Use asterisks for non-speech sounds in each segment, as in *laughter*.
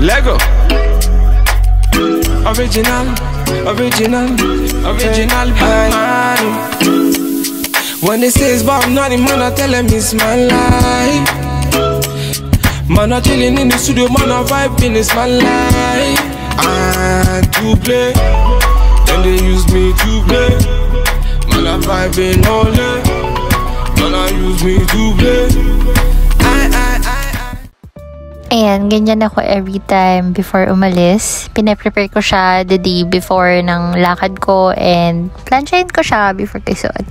Lego. Original, original, original man. When they say it's about money, man, I tell them it's my life. Man, I chilling in the studio, man, I vibing, it's my life. And to play, then they use me to play. Man, I vibing all day. Man, I use me to play. Ayan, ganyan ako every time before umalis. Pine-prepare ko siya the day before ng lakad ko and plansyahin ko siya before ko isuot.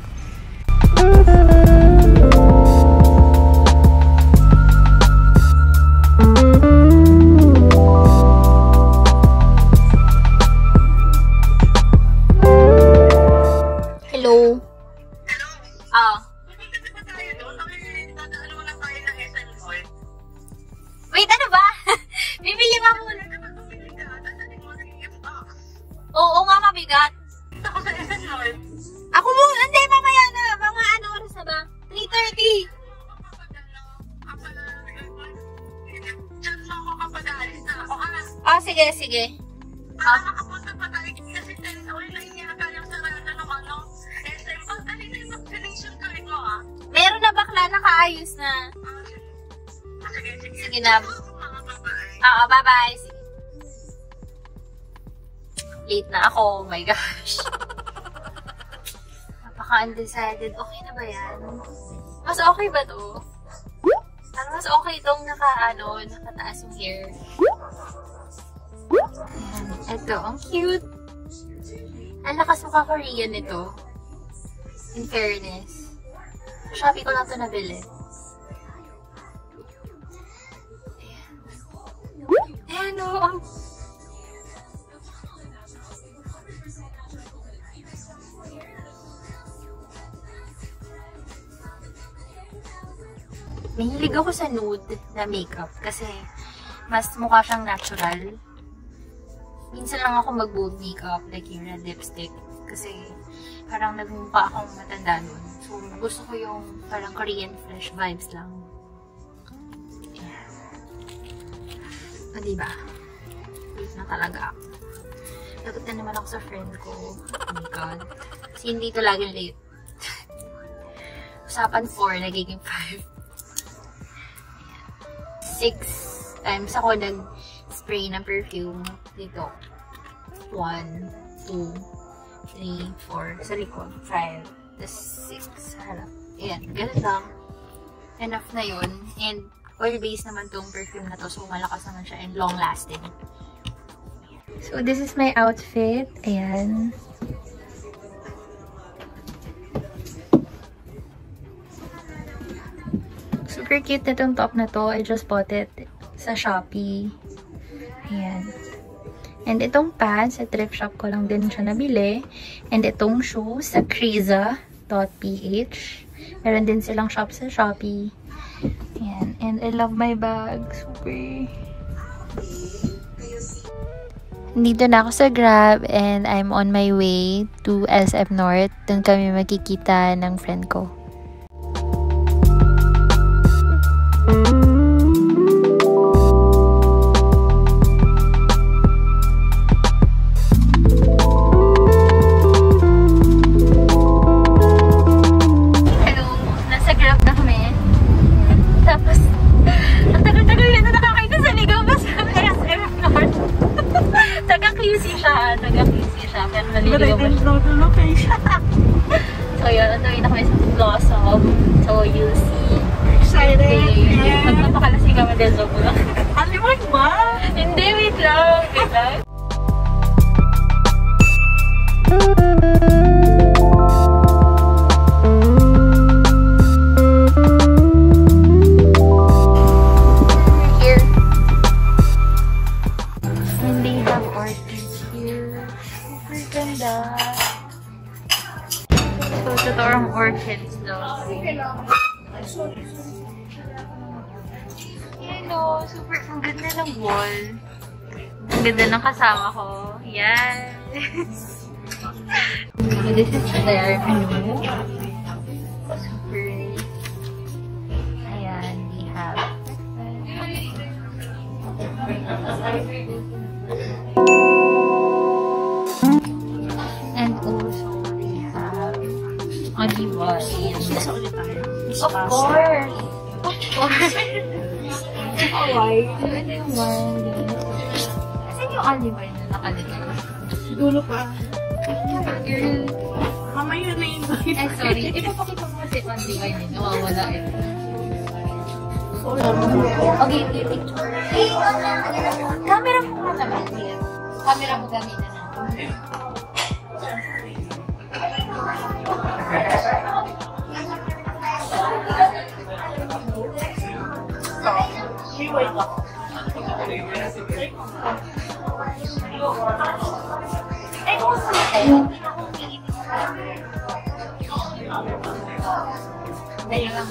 Oo nga, mabigat. Ako mo, hindi, mamaya na. Mga ano oras na ba? 3.30. Ah, sige, sige. Ah, meron na bakla, nakaayos na. Sige na. Oo, bye-bye. Late na ako. Oh my gosh. *laughs* Napaka-undecided. Okay na ba yan? Mas okay ba to? Parang mas okay itong naka, ano, nakataas yung hair. Ayan. Ito, ang cute. Ang lakas mukha Korean nito. In fairness. Shopee ko lang ito nabili. Ayan o. ang Mahilig ako sa nude na makeup kasi mas mukha siyang natural. Minsan lang ako mag-bold makeup like yung red lipstick kasi parang nagmumukha akong matanda nun. So, gusto ko yung parang Korean fresh vibes lang. O, diba? Late na talaga ako. Lagot na naman ako sa friend ko. Oh my God. Kasi hindi ito laging late. *laughs* Usapan 4, nagiging 5. 6 times ako nag-spray ng perfume dito. 1, 2, 3, 4, sa likod, 5, tapos 6 sa harap. Ayan, ganun lang. Enough na yun. And oil-based naman tong perfume na to, so malakas naman siya and long-lasting. So, this is my outfit. Ayan. Super cute na itong top na to. I just bought it sa Shopee. Ayan. And itong pants, sa thrift shop ko lang din siya nabili. And itong shoes sa Kriza.ph. Meron din silang shop sa Shopee. Ayan. And I love my bag. Super. Dito na ako sa Grab and I'm on my way to SF North. Doon kami makikita ng friend ko. So, totoong orchids daw. Hello, super, ang ganda ng wall. Ang ganda ng kasama ko. Yes! so, this is their menu. Super. Ayan, we have Of course! Of course! Alright. Ano yung wine? Saan yung olive oil na nakalagay? Dulo pa. Girl, Mamaya na yun. eh sorry. Ipapakita mo kasi yung olive oil. Nawawala eh. Okay, okay, picture. Camera mo naman. Camera mo gamitin natin. Wait lang. Eh, kung saan? Ayun lang.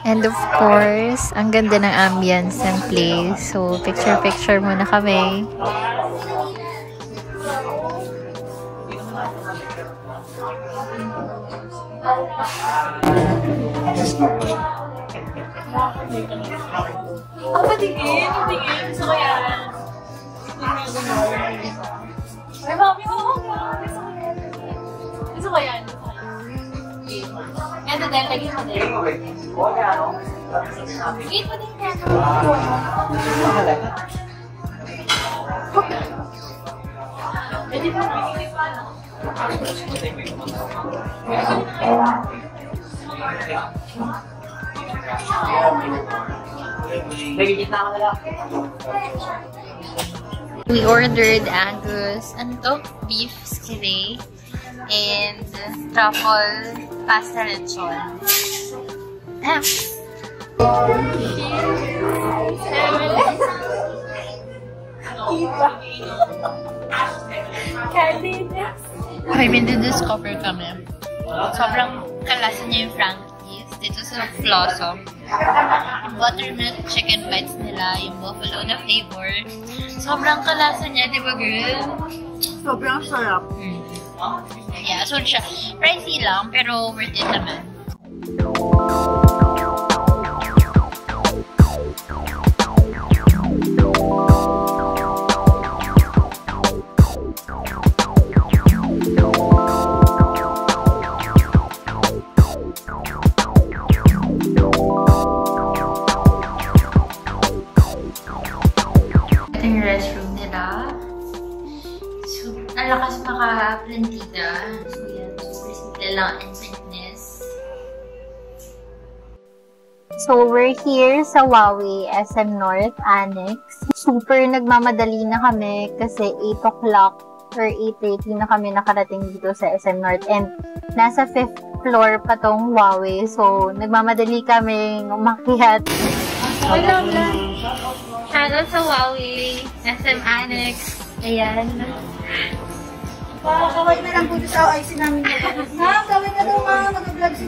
And of course, ang ganda ng ambience ng place. So, picture-picture muna kami. Ah, patingin. Patingin. Gusto ko yan. Ay, mami. Oo. Gusto ko yan. Ito din, lagyan mo din. Wait mo din yan. Pwede pa nakikinig pa, no? We ordered Angus, ano to? Beef skillet and truffle pasta lechon. Ahem. Candidas. May dinidiscover kami. Sobrang kalasa niya yung Frankie's. Sa Flossom. Buttermilk chicken bites nila, yung buffalo na flavor. Sobrang kalasa niya, di ba girl? Sobrang sarap. Mm. Yeah, so siya. Pricey lang, pero worth it naman. Lang and fitness. So, we're here sa Huawei SM North Annex. Super nagmamadali na kami kasi 8 o'clock or 8.30 na kami nakarating dito sa SM North. And nasa 5th floor pa tong Huawei. So, nagmamadali kami umakyat. Hello, Shoutout sa Huawei, SM Annex. Ayan. Kaway na lang po sa IC namin. Ha? Kaway na daw mga mag-vlog si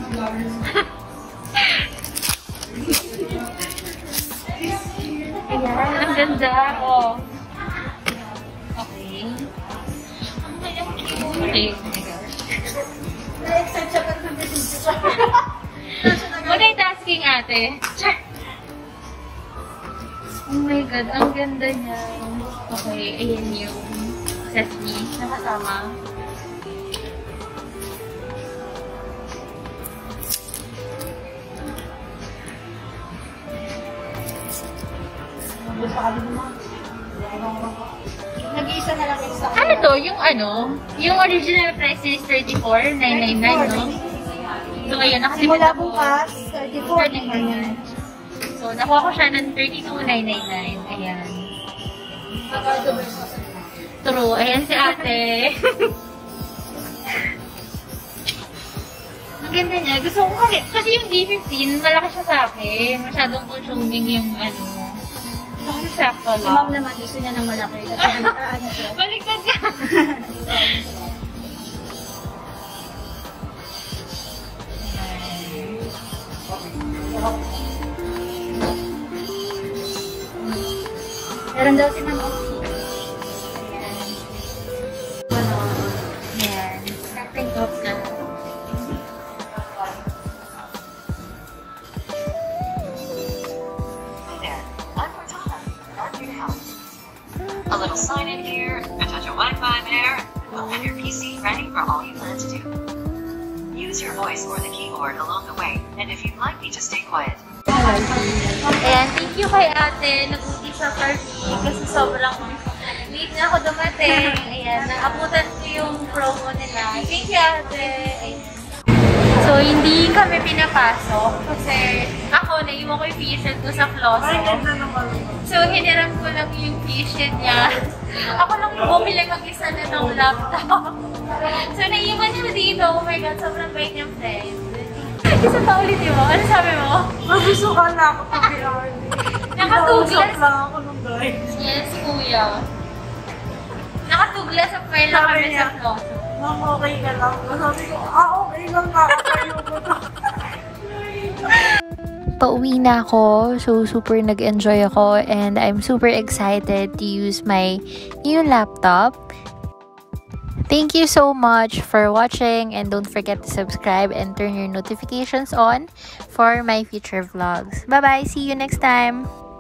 Ayan, ang ganda. Oh. Okay. Okay. Na-excite siya pag nandito siya. *laughs* Multitasking ate. Oh my God, ang ganda niya. Okay, ayan yung sesame na kasama. Nag-iisa na lang yung sa Ano to? Yung ano? Yung original price is 34,999, no? So, ayan, nakatipid Simula bukas, 34. 34. So, nakuha ko siya ng 32,999. Ayan. True. Ayan si ate. Ang ganda niya. Gusto ko kasi, kasi yung D15, malaki siya sa akin. Masyadong consuming yung ano. Kasi sakto Si ma'am lang. naman gusto niya ng malaki. Kasi ano *laughs* siya. Baliktad ka. Meron daw si ma'am. think of now. A little sign in here, a touch of Wi-Fi there, we'll have your PC ready for all you plan to do. Use your voice or the keyboard along the way, and if you'd like me to stay quiet. And thank you kay ate. Naguti sa party kasi sobrang late na ako dumating. Ayan, naabutan yung promo nila. Thank you ate. So, hindi kami pinapasok kasi ako, naiwan ko yung t-shirt ko sa closet. So, hiniram ko lang yung t-shirt niya. Ako lang bumili mag-isa na ng laptop. So, naiwan niya dito. Oh my God, sobrang bait niyang friend. Isa pa ulit mo. Ano sabi mo? Magusukan na ako honest. Nakatuglas. Nausap lang ako nung guys. Yes, kuya. Nakatuglas sa file na kami niya. sa closet. Ma'am, okay ka lang. Sabi ko, ah, okay lang ka. Kayo ko to. pauwi na ako. So, super nag-enjoy ako and I'm super excited to use my new laptop. Thank you so much for watching and don't forget to subscribe and turn your notifications on for my future vlogs. Bye-bye! See you next time!